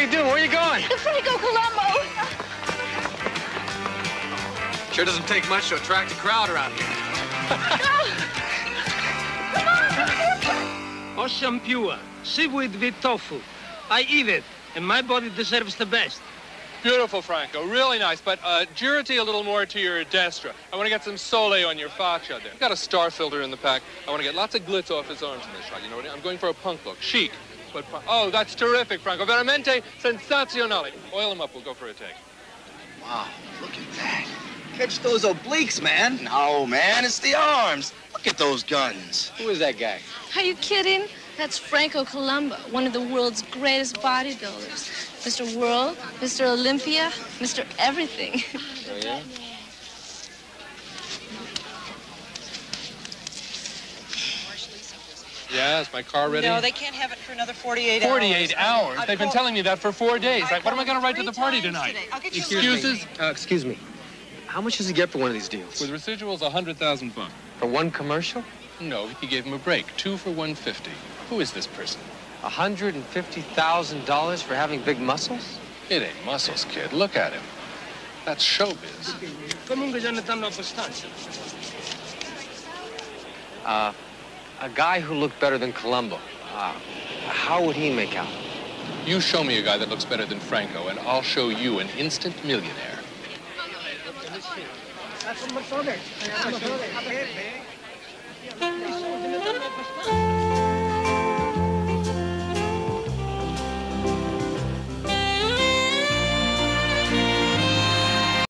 you doing? Where are you going? The Franco Columbu. Sure doesn't take much to attract a crowd around here. Ocean pure, seaweed with tofu. I eat it, and my body deserves the best. Beautiful, Franco. Really nice. But uh, girity a little more to your destra. I want to get some sole on your faccia there. Got a star filter in the pack. I want to get lots of glitz off his arms in this shot. You know what I mean? I'm going for a punk look. Chic. But, oh, that's terrific, Franco. Veramente sensazionale. Oil him up. We'll go for a take. Wow, look at that. Catch those obliques, man. No, man, it's the arms. Look at those guns. Who is that guy? Are you kidding? That's Franco Columbu, one of the world's greatest bodybuilders. Mr. World, Mr. Olympia, Mr. Everything. Oh, yeah? Yeah, is my car ready? No, they can't have it for another 48 hours. 48 hours? I They've been called- telling me that for four days. I Like, what am I going to called write to the party times tonight? today. I'll get you a Excuses? Uh, excuse me. How much does he get for one of these deals? With residuals, 100,000 bucks. For one commercial? No, he gave him a break. Two for 150. Who is this person? $150,000 for having big muscles? It ain't muscles, kid. Look at him. That's showbiz. Comunque già ne danno abbastanza. Uh, a guy who looked better than Columbu. Uh, how would he make out? You show me a guy that looks better than Franco, and I'll show you an instant millionaire. Thank